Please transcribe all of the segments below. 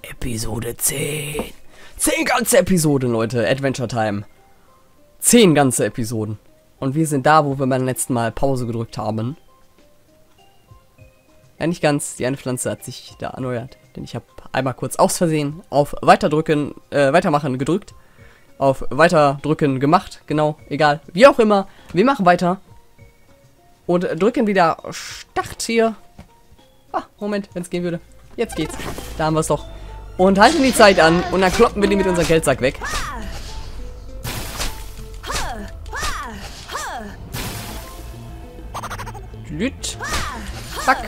Episode 10. 10 ganze Episoden, Leute. Adventure Time. 10 ganze Episoden. Und wir sind da, wo wir beim letzten Mal Pause gedrückt haben. Ja, nicht ganz. Die eine Pflanze hat sich da erneuert. Denn ich habe einmal kurz aus Versehen auf Weiterdrücken, äh, Weitermachen gedrückt. Auf Weiterdrücken gemacht. Genau, egal. Wie auch immer. Wir machen weiter. Und drücken wieder Start hier. Ah, Moment, wenn es gehen würde. Jetzt geht's. Da haben wir es doch. Und halten die Zeit an. Und dann kloppen wir die mit unserem Geldsack weg. Lüt. Zack.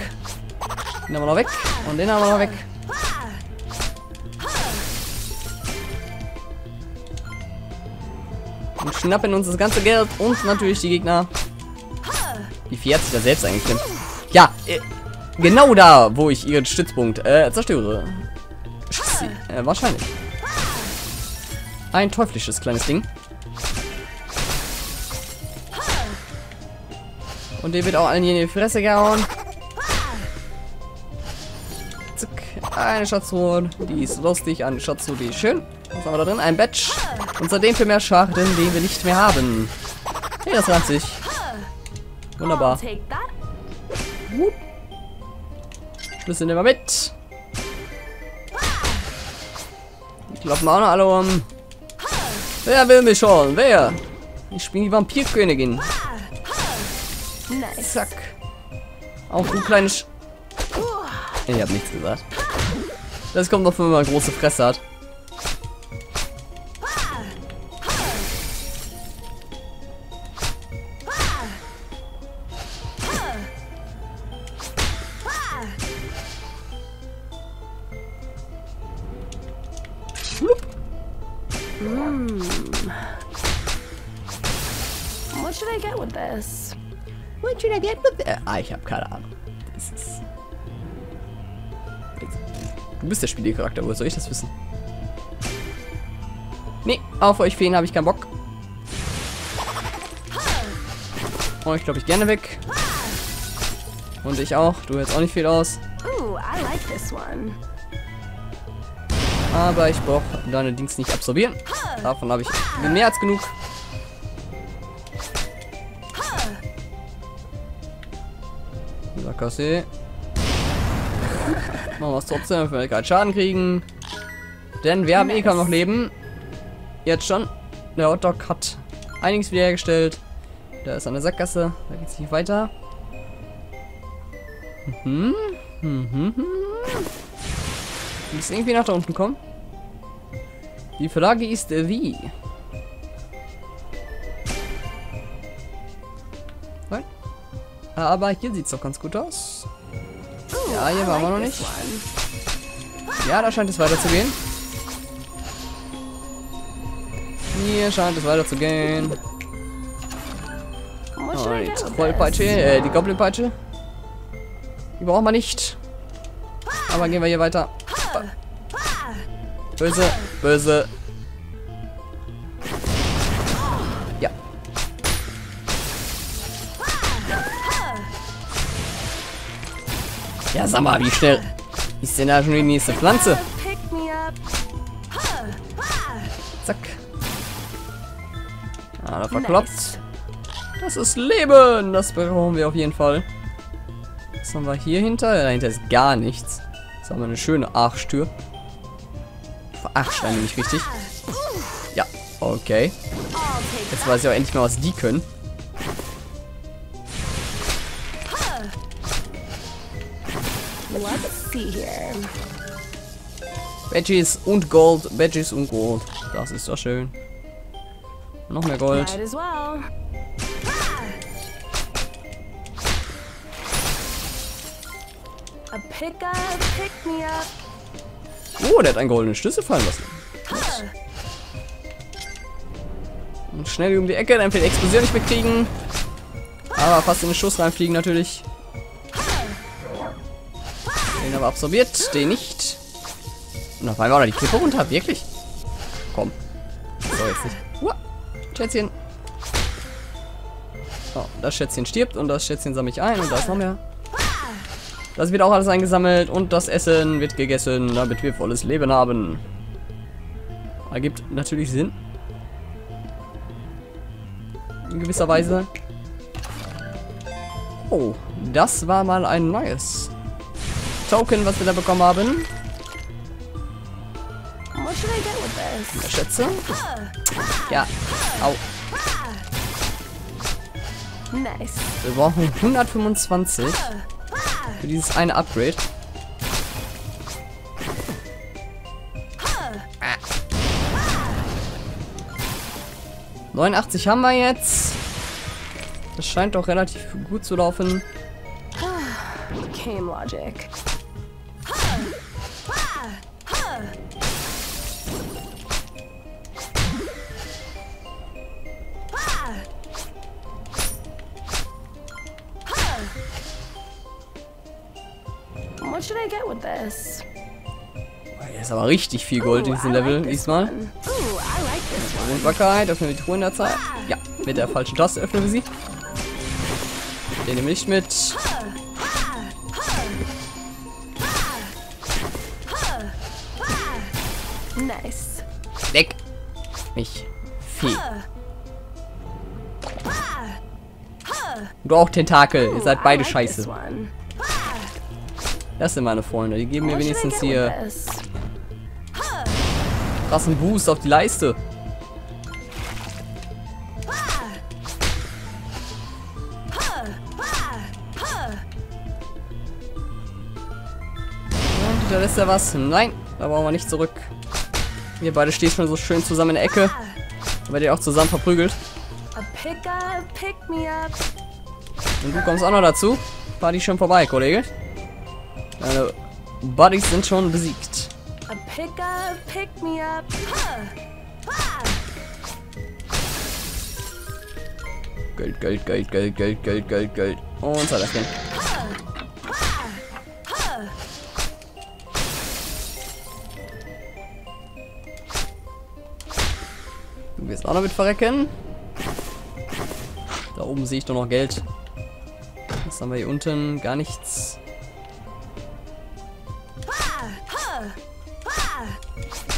Den haben wir noch weg. Und den haben wir noch weg. Und schnappen uns das ganze Geld und natürlich die Gegner. Die Vieh hat sich da selbst eingeklemmt. Ja, äh, genau da, wo ich ihren Stützpunkt äh, zerstöre. Sie, äh, wahrscheinlich. Ein teuflisches kleines Ding. Und der wird auch allen hier in die Fresse gehauen. Zack. Eine Schatztruhe. Die ist lustig. Eine Schatztruhe, die ist schön. Was haben wir da drin? Ein Badge. Und seitdem für mehr Schaden, den wir nicht mehr haben. Hey, das reimt sich. Wunderbar. Schlüssel nehmen wir mit. Die kloppen auch noch alle um. Wer will mich schon? Wer? Ich bin die Vampirkönigin. Zack. Auch du kleines... Sch ich hab nichts gesagt. Das kommt noch, wenn man eine große Fresse hat. Get with that? Ah, ich habe keine Ahnung. Das ist... Du bist der Spielcharakter, woher soll ich das wissen? Nee, auf euch Feen habe ich keinen Bock. Euch glaube ich gerne weg. Und ich auch. Du hältst auch nicht viel aus. Aber ich brauche deine Dings nicht absorbieren. Davon habe ich mehr als genug. Sackgasse. Machen wir es trotzdem, damit wir gerade Schaden kriegen. Denn wir haben eh kaum noch Leben. Jetzt schon. Der Hotdog hat einiges wiederhergestellt. Da ist eine Sackgasse. Da geht es nicht weiter. Mhm. Mhm. Muss irgendwie nach da unten kommen? Die Frage ist, äh, wie? Aber hier sieht es doch ganz gut aus. Ja, hier waren wir noch nicht. Ja, da scheint es weiterzugehen. Hier scheint es weiterzugehen. Oh, this? Trollpeitsche, äh, die Goblin-Peitsche. Die brauchen wir nicht. Aber gehen wir hier weiter. Böse, böse. Ja, sag mal, wie schnell ist denn da schon die nächste Pflanze? Zack. Ah, da verkloppt. Das ist Leben. Das brauchen wir auf jeden Fall. Was haben wir hier hinter? Dahinter ist gar nichts. Das haben wir eine schöne Archtür. Archsteine nicht richtig. Ja, okay. Jetzt weiß ich auch endlich mal, was die können. See here. Badges und Gold. Badges und Gold. Das ist doch schön. Noch mehr Gold. Might as well. A pickup, pick me up. Oh, der hat einen goldenen Schlüssel fallen lassen. Und schnell um die Ecke, dann die Explosion nicht mitkriegen. Aber fast in den Schuss reinfliegen natürlich. Aber absorbiert, den nicht. Und auf einmal war da die Klippe runter, wirklich? Komm. So, jetzt nicht. Uah, Schätzchen. Oh, das Schätzchen stirbt und das Schätzchen sammle ich ein und da ist noch mehr. Das wird auch alles eingesammelt und das Essen wird gegessen, damit wir volles Leben haben. Ergibt natürlich Sinn. In gewisser Weise. Oh, das war mal ein neues Token, was wir da bekommen haben. Schätze. Ja. Au. Nice. Wir brauchen 125 für dieses eine Upgrade. Ah. 89 haben wir jetzt. Das scheint doch relativ gut zu laufen. Game logic. What should I get with this? Hier ist aber richtig viel Gold in diesem Level diesmal. Unwahrheit, öffnen wir die Truhe in der Zeit. Ja, mit der falschen Taste öffnen wir sie. Den nehme ich mit. Nice. Leck. Mich. Vieh. Du auch Tentakel. Ihr seid beide scheiße. Das sind meine Freunde. Die geben mir wenigstens hier krassen Boost auf die Leiste. Und da lässt er was. Nein, da brauchen wir nicht zurück. Ihr beide steht schon so schön zusammen in der Ecke. Da werdet ihr auch zusammen verprügelt. Und du kommst auch noch dazu. Party schon vorbei, Kollege. Deine Buddies sind schon besiegt. Pick up, pick me up. Geld, Geld, Geld, Geld, Geld, Geld, Geld, Geld. Und Zahlerchen. Du wirst auch noch mit verrecken. Da oben sehe ich doch noch Geld. Was haben wir hier unten? Gar nichts.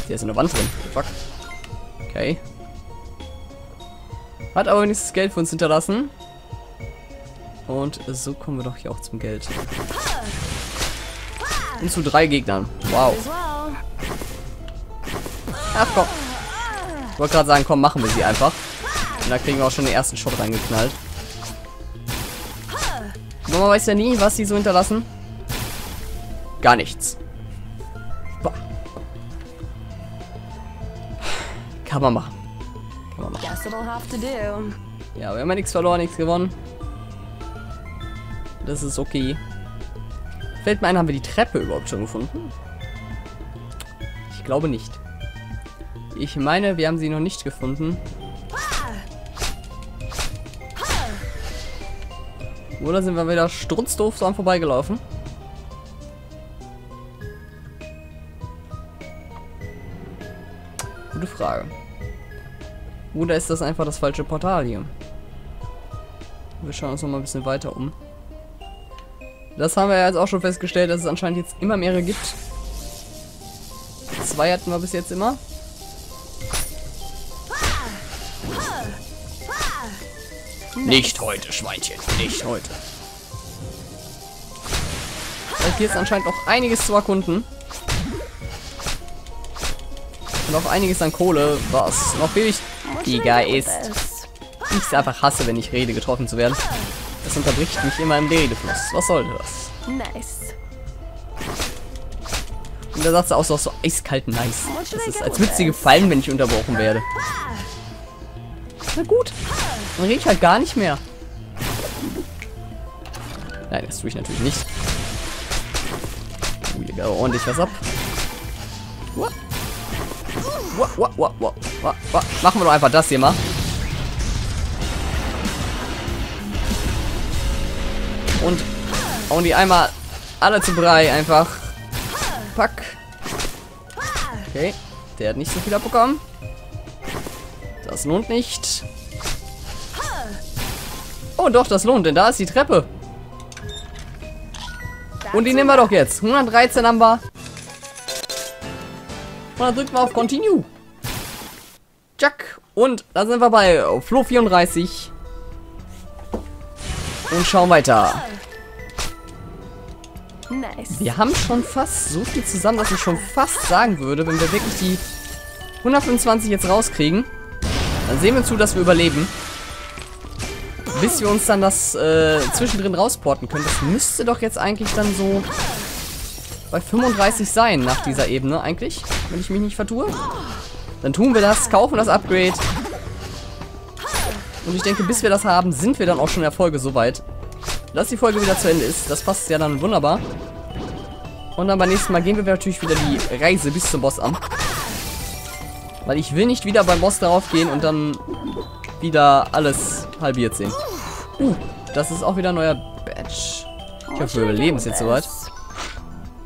Hier ist eine Wand drin. Fuck. Okay. Hat aber wenigstens Geld für uns hinterlassen. Und so kommen wir doch hier auch zum Geld. Und zu drei Gegnern. Wow. Ach komm. Ich wollte gerade sagen, komm, machen wir sie einfach. Und da kriegen wir auch schon den ersten Shot reingeknallt. Aber man weiß ja nie, was sie so hinterlassen. Gar nichts. Kann man machen. Kann man machen. Guess it'll have to do. Ja, wir haben ja nichts verloren, nichts gewonnen. Das ist okay. Fällt mir ein, haben wir die Treppe überhaupt schon gefunden? Ich glaube nicht. Ich meine, wir haben sie noch nicht gefunden. Oder sind wir wieder strunzdoof dran vorbeigelaufen? Oder ist das einfach das falsche Portal hier? Wir schauen uns noch mal ein bisschen weiter um. Das haben wir ja jetzt auch schon festgestellt, dass es anscheinend jetzt immer mehrere gibt. Zwei hatten wir bis jetzt immer. Nicht heute, Schweinchen. Nicht heute. Also hier ist anscheinend noch einiges zu erkunden. Und auch einiges an Kohle, was noch What with ist. Ich es einfach hasse, wenn ich rede, getroffen zu werden. Das unterbricht mich immer im Redefluss. Was sollte das? Nice. Und da sagt sie auch so, so eiskalt nice. Das ist, als würde sie gefallen, wenn ich unterbrochen werde. Na gut. Dann rede ich halt gar nicht mehr. Nein, das tue ich natürlich nicht. Aber ordentlich was ab. What, what, what, what, what? Machen wir doch einfach das hier mal. Und hauen die einmal alle zu Brei einfach. Pack. Okay, der hat nicht so viel abbekommen. Das lohnt nicht. Oh doch, das lohnt, denn da ist die Treppe. Und die nehmen wir doch jetzt. 113 haben wir. Und dann drücken wir auf Continue. Jack. Und da sind wir bei Flo 34. Und schauen weiter. Nice. Wir haben schon fast so viel zusammen, dass ich schon fast sagen würde, wenn wir wirklich die 125 jetzt rauskriegen, dann sehen wir zu, dass wir überleben. Bis wir uns dann das äh, zwischendrin rausporten können. Das müsste doch jetzt eigentlich dann so bei 35 sein nach dieser Ebene eigentlich, wenn ich mich nicht vertue. Dann tun wir das, kaufen das Upgrade. Und ich denke, bis wir das haben, sind wir dann auch schon in der Folge soweit. Dass die Folge wieder zu Ende ist, das passt ja dann wunderbar. Und dann beim nächsten Mal gehen wir natürlich wieder die Reise bis zum Boss an. Weil ich will nicht wieder beim Boss darauf gehen und dann wieder alles halbiert sehen. Uh, das ist auch wieder ein neuer Badge. Ich hoffe, wir überleben es jetzt soweit.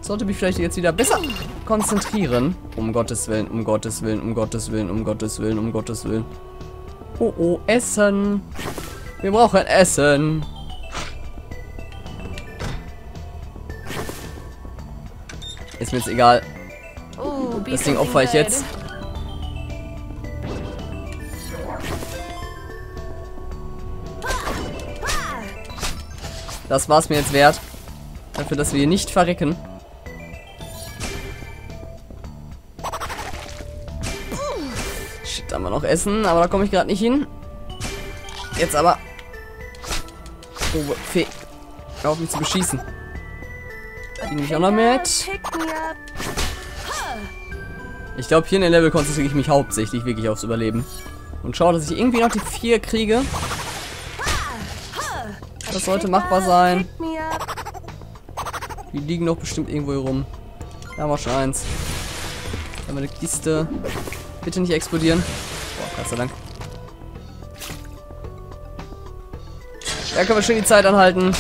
Sollte mich vielleicht jetzt wieder besser konzentrieren. Um Gottes Willen, um Gottes Willen, um Gottes Willen, um Gottes Willen, um Gottes Willen. Oh, oh, Essen. Wir brauchen Essen. Ist mir jetzt egal. Be Das Ding opfer ich jetzt. Das war's mir jetzt wert. Dafür, dass wir hier nicht verrecken. Haben wir noch Essen, aber da komme ich gerade nicht hin. Jetzt aber. Oh, Fee. Hör auf mich zu beschießen. Die nehme ich auch noch mit. Ich glaube, hier in der Level konzentriere ich mich hauptsächlich wirklich aufs Überleben. Und schaue, dass ich irgendwie noch die vier kriege. Das sollte machbar sein. Die liegen doch bestimmt irgendwo hier rum. Da haben wir schon eins. Da haben wir eine Kiste. Bitte nicht explodieren. Boah, Gott sei Dank. Da können wir schön die Zeit anhalten.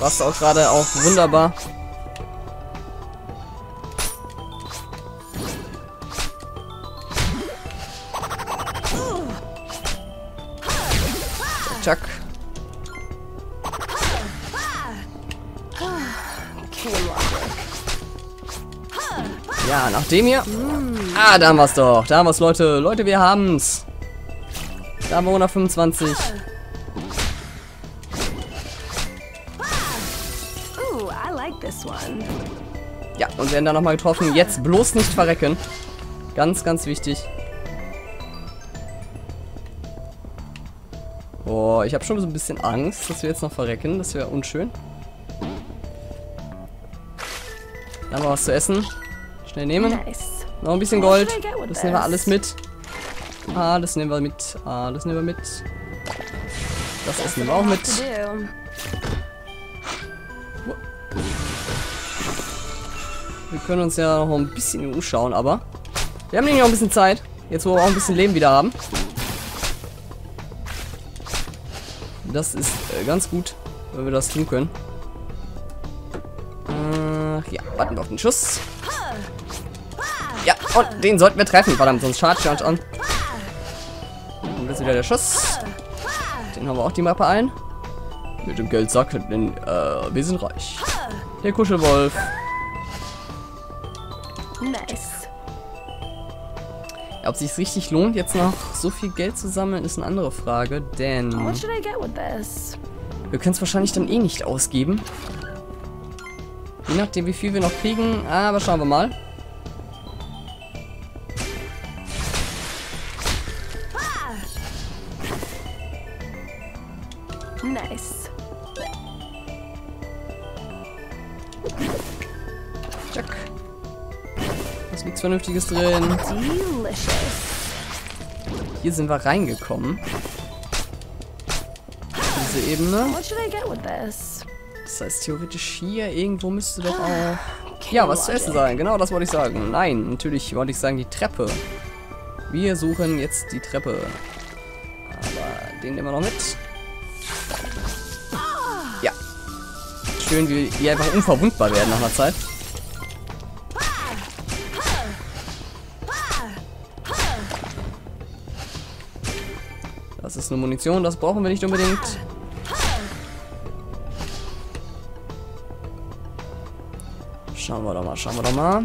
Passt auch gerade auch wunderbar. Chuck. Ja, nach dem hier. Ah, da haben wir es doch. Da haben wir es, Leute. Leute, wir haben's. Da haben wir 125. Ooh, I like this one. Ja, und werden da nochmal getroffen. Jetzt bloß nicht verrecken. Ganz, ganz wichtig. Boah, ich habe schon so ein bisschen Angst, dass wir jetzt noch verrecken. Das wäre unschön. Da haben wir was zu essen. Schnell nehmen. Nice. Noch ein bisschen Gold. Das nehmen wir alles mit. Ah, das nehmen wir mit. Ah, das nehmen wir mit. Das essen wir auch mit. Wir können uns ja noch ein bisschen umschauen, aber wir haben nämlich noch ein bisschen Zeit. Jetzt, wo wir auch ein bisschen Leben wieder haben. Das ist äh, ganz gut, wenn wir das tun können. Äh, ja, warten wir auf den Schuss. Ja, und den sollten wir treffen. Verdammt, sonst schadet uns an. Und jetzt wieder der Schuss. Den haben wir auch die Mappe ein. Mit dem Geldsack, denn äh, wir sind reich. Der Kuschelwolf. Nice. Ob sich richtig lohnt, jetzt noch so viel Geld zu sammeln, ist eine andere Frage, denn What should I get with this? wir können es wahrscheinlich dann eh nicht ausgeben. Je nachdem, wie viel wir noch kriegen, aber schauen wir mal. Zack. Was liegt Vernünftiges drin? Delicious. Hier sind wir reingekommen. Diese Ebene. What should I get with this? Das heißt, theoretisch hier irgendwo müsste doch auch... Okay, Ja, was zu essen sein. Genau, das wollte ich sagen. Nein, natürlich wollte ich sagen, die Treppe. Wir suchen jetzt die Treppe. Aber den nehmen wir noch mit. Schön, wie die einfach unverwundbar werden nach einer Zeit. ist nur Munition, das brauchen wir nicht unbedingt. Schauen wir doch mal, schauen wir doch mal.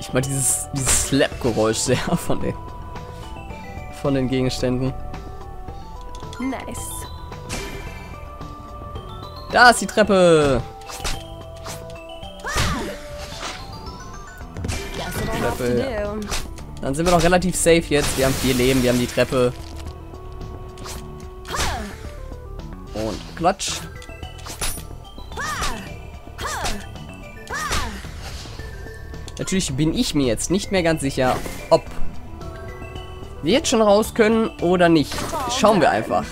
Ich mag dieses, dieses Slap-Geräusch sehr von den, von den Gegenständen. Nice. Da ist die Treppe. Treppe. Dann sind wir noch relativ safe jetzt. Wir haben vier Leben, wir haben die Treppe. Und Klatsch. Natürlich bin ich mir jetzt nicht mehr ganz sicher, ob wir jetzt schon raus können oder nicht. Schauen wir einfach.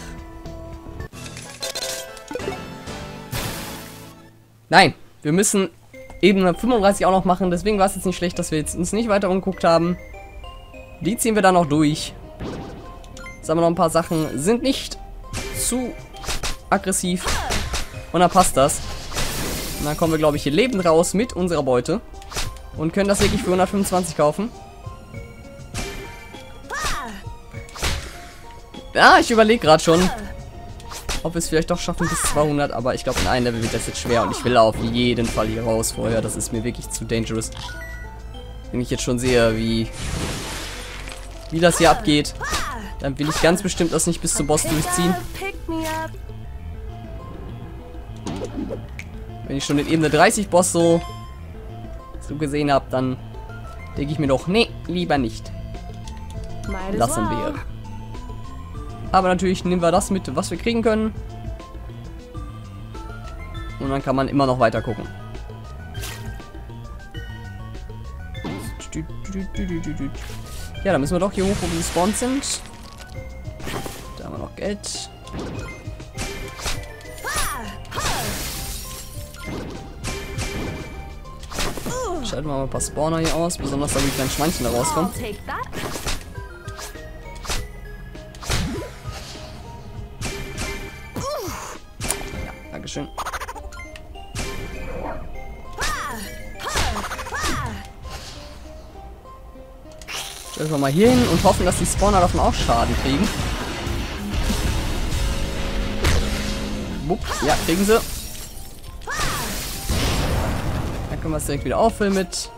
Nein, wir müssen Ebene 35 auch noch machen. Deswegen war es jetzt nicht schlecht, dass wir jetzt uns nicht weiter umguckt haben. Die ziehen wir dann noch durch. Haben wir noch ein paar Sachen. Sind nicht zu aggressiv. Und dann passt das. Und dann kommen wir, glaube ich, hier lebend raus mit unserer Beute. Und können das wirklich für 125 kaufen. Ja, ich überlege gerade schon, ob wir es vielleicht doch schaffen bis 200. Aber ich glaube, in einem Level wird das jetzt schwer. Und ich will auf jeden Fall hier raus vorher. Das ist mir wirklich zu dangerous. Wenn ich jetzt schon sehe, wie wie das hier abgeht, dann will ich ganz bestimmt das nicht bis zum Boss durchziehen. Wenn ich schon den Ebene 30 Boss so, so gesehen habe, dann denke ich mir doch, nee, lieber nicht. Lassen wir. Aber natürlich nehmen wir das mit, was wir kriegen können. Und dann kann man immer noch weiter gucken. Ja, dann müssen wir doch hier hoch, wo wir gespawnt sind. Da haben wir noch Geld. Schalten wir mal ein paar Spawner hier aus, besonders da, wo die kleinen Schweinchen da rauskommen. Dankeschön. Stellen wir mal hier hin und hoffen, dass die Spawner davon auch Schaden kriegen. Ja, kriegen sie. Dann können wir es direkt wieder auffüllen mit.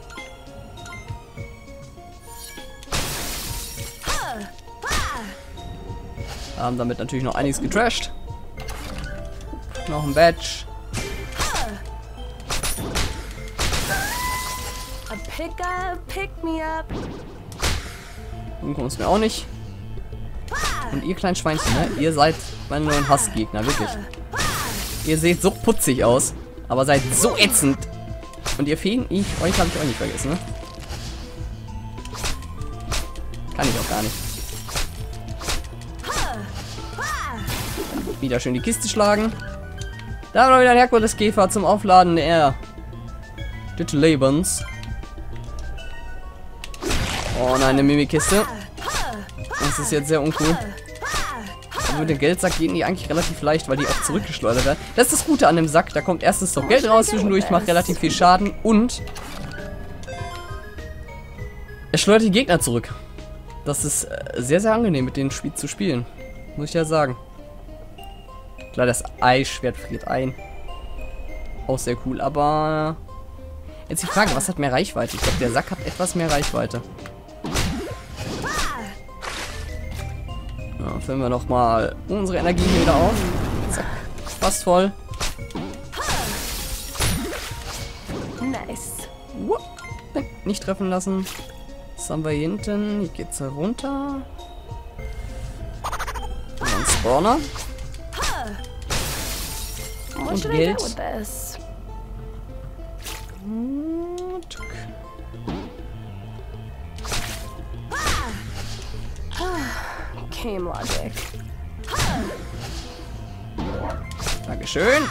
Haben damit natürlich noch einiges getrashed. Noch ein Badge. A pick up, pick me up. Umkommen ist mir auch nicht. Und ihr kleinen Schweinchen, ne? Ihr seid meine neuen Hassgegner, wirklich. Ihr seht so putzig aus, aber seid so ätzend. Und ihr Feen, ich, euch habe ich auch nicht vergessen, ne? Kann ich auch gar nicht. Wieder schön die Kiste schlagen. Da haben wir wieder ein Herkules Käfer zum Aufladen der Lebens. Oh nein, eine Mimikiste. Das ist jetzt sehr uncool. Aber mit dem Geldsack gehen die eigentlich relativ leicht, weil die auch zurückgeschleudert werden. Das ist das Gute an dem Sack. Da kommt erstens noch Geld raus zwischendurch, macht relativ viel Schaden und er schleudert die Gegner zurück. Das ist äh, sehr, sehr angenehm, mit dem Spiel zu spielen. Muss ich ja sagen. Klar, das Eisschwert friert ein. Auch sehr cool, aber... Jetzt die Frage, was hat mehr Reichweite? Ich glaube, der Sack hat etwas mehr Reichweite. Ja, füllen wir noch mal unsere Energie hier wieder auf. Zack, fast voll. Nice. Nicht treffen lassen. Was haben wir hier hinten? Hier geht's herunter. Und ein Spawner. Und Geld. Game logic. Dankeschön.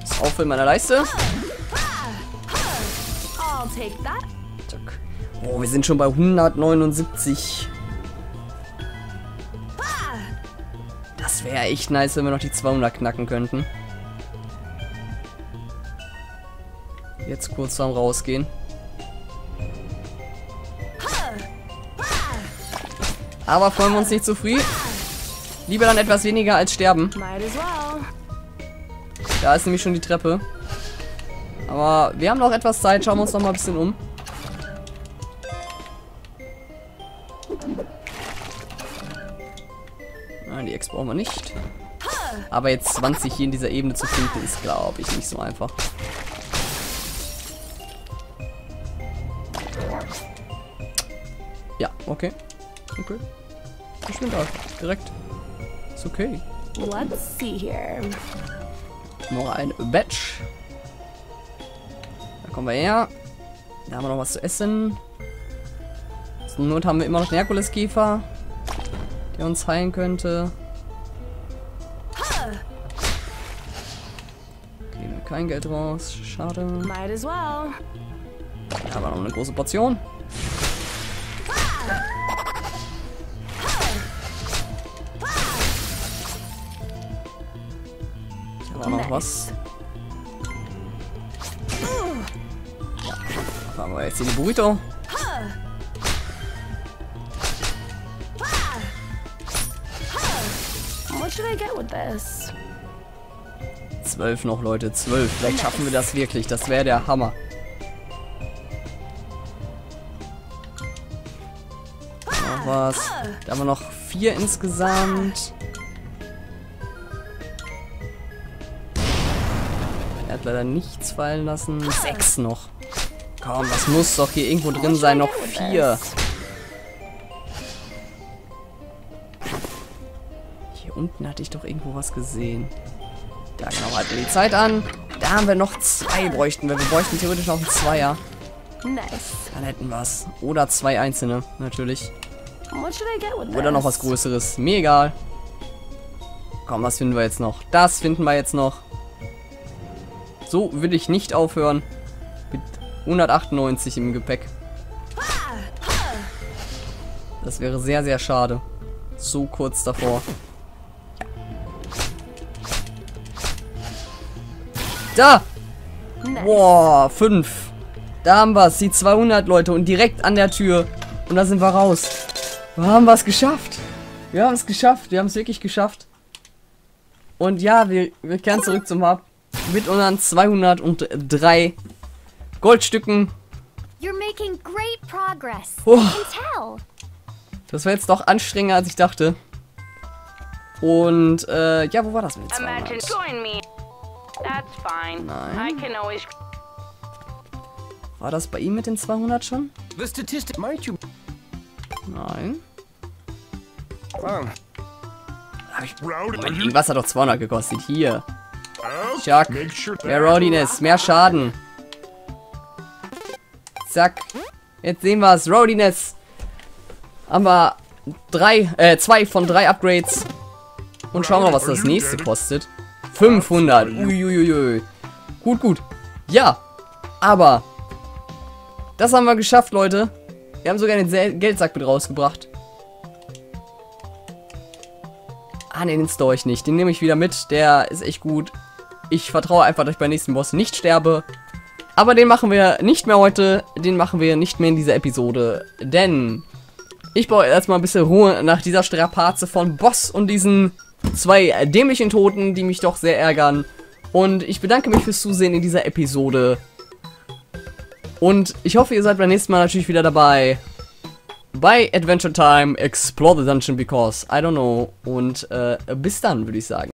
Das Auffüllen meiner Leiste. Zack. Oh, wir sind schon bei 179. Das wäre echt nice, wenn wir noch die 200 knacken könnten. Jetzt kurz vorm Rausgehen. Aber freuen wir uns nicht zu früh. Lieber dann etwas weniger als sterben. Da ist nämlich schon die Treppe. Aber wir haben noch etwas Zeit. Schauen wir uns noch mal ein bisschen um. Nein, die Ex brauchen wir nicht. Aber jetzt 20 hier in dieser Ebene zu finden, ist, glaube ich, nicht so einfach. Okay. Verschwinde einfach. Direkt. Ist okay. Let's see here. Noch ein Batch. Da kommen wir her. Da haben wir noch was zu essen. Zur Not haben wir immer noch den Herkuleskäfer, der uns heilen könnte. Kriegen wir kein Geld raus. Schade. Might as well. War noch eine große Portion. War noch was. Ja. Da haben wir jetzt die Burrito. What should I get with this? Zwölf noch, Leute. Zwölf. Vielleicht schaffen wir das wirklich. Das wäre der Hammer. Noch was. Da haben wir noch vier insgesamt. Hat leider nichts fallen lassen. Sechs noch. Komm, das muss doch hier irgendwo drin sein. Noch vier. Hier unten hatte ich doch irgendwo was gesehen. Da genau, halten wir die Zeit an. Da haben wir noch zwei bräuchten wir. Wir bräuchten theoretisch noch einen Zweier. Nice. Dann hätten wir es. Oder zwei einzelne, natürlich. Oder noch was Größeres. Mir egal. Komm, was finden wir jetzt noch? Das finden wir jetzt noch. So will ich nicht aufhören. Mit 198 im Gepäck. Das wäre sehr, sehr schade. So kurz davor. Da! Nice. Boah, 5. Da haben wir es, die 200 Leute und direkt an der Tür. Und da sind wir raus. Wir haben es geschafft. Wir haben es geschafft. Wir haben es wirklich geschafft. Und ja, wir, wir kehren zurück zum Hub. Mit unseren 203 Goldstücken. You're making great progress. Oh. I can tell. Das war jetzt doch anstrengender, als ich dachte. Und, äh, ja, wo war das mit den Imagine 200? join me. That's fine. Nein. I can always War das bei ihm mit den 200 schon? Nein. Wow. Moment, irgendwas hat doch 200 gekostet. Hier. Chuck. Mehr Rowdiness, mehr Schaden. Zack. Jetzt sehen wir es. Rowdiness. Haben wir drei, äh, zwei von drei Upgrades. Und schauen wir mal, was das nächste kostet. 500. Uiuiui. Gut, gut. Ja. Aber. Das haben wir geschafft, Leute. Wir haben sogar den Sel Geldsack mit rausgebracht. Ah, ne, den store ich nicht. Den nehme ich wieder mit. Der ist echt gut. Ich vertraue einfach, dass ich beim nächsten Boss nicht sterbe. Aber den machen wir nicht mehr heute. Den machen wir nicht mehr in dieser Episode. Denn ich brauche erstmal ein bisschen Ruhe nach dieser Strapaze von Boss und diesen zwei dämlichen Toten, die mich doch sehr ärgern. Und ich bedanke mich fürs Zusehen in dieser Episode. Und ich hoffe, ihr seid beim nächsten Mal natürlich wieder dabei. Bei Adventure Time Explore the Dungeon because I don't know. Und äh, bis dann, würde ich sagen.